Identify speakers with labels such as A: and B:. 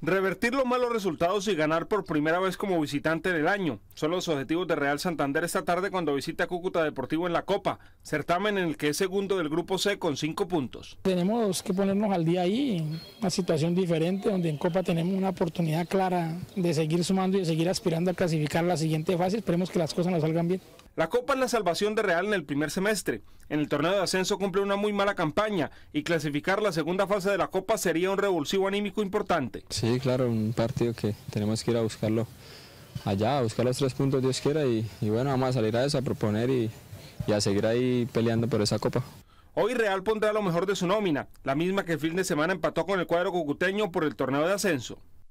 A: Revertir los malos resultados y ganar por primera vez como visitante del año son los objetivos de Real Santander esta tarde cuando visita Cúcuta Deportivo en la Copa, certamen en el que es segundo del Grupo C con cinco puntos.
B: Tenemos que ponernos al día ahí, una situación diferente donde en Copa tenemos una oportunidad clara de seguir sumando y de seguir aspirando a clasificar la siguiente fase. Esperemos que las cosas nos salgan bien.
A: La Copa es la salvación de Real en el primer semestre. En el torneo de ascenso cumple una muy mala campaña y clasificar la segunda fase de la Copa sería un revulsivo anímico importante.
C: Sí, claro, un partido que tenemos que ir a buscarlo allá, a buscar los tres puntos Dios quiera y, bueno, vamos a salir a eso, a proponer y, y a seguir ahí peleando por esa Copa.
A: Hoy Real pondrá lo mejor de su nómina, la misma que el fin de semana empató con el cuadro cucuteño por el torneo de ascenso.